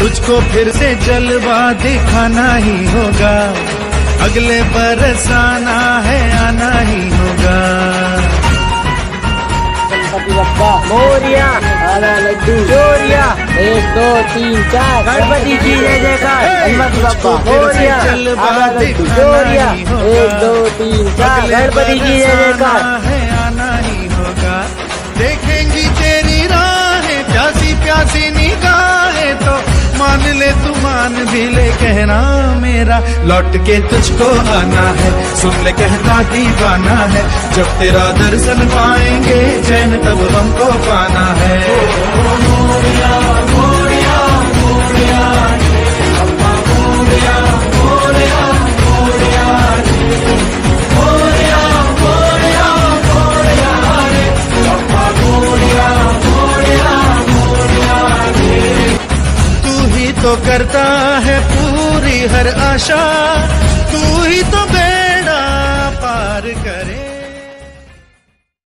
तुझको फिर से जलवा दिखाना ही होगा। अगले बरस आना है आना ही होगा। मोरिया लड्डू चोरिया एक दो तीन चार गणपति जी जय जयकार। गणपति बप्पा मोरिया लड्डू चोरिया एक दो तीन चार गणपति जी जय जयकार। मान ले, तू मान भी ले, कहना मेरा, लौट के तुझको आना है। सुन ले कहता दीवाना है, जब तेरा दर्शन पाएँगे, चैन तब हमको पाना है। तो करता है पूरी हर आशा। तू ही तो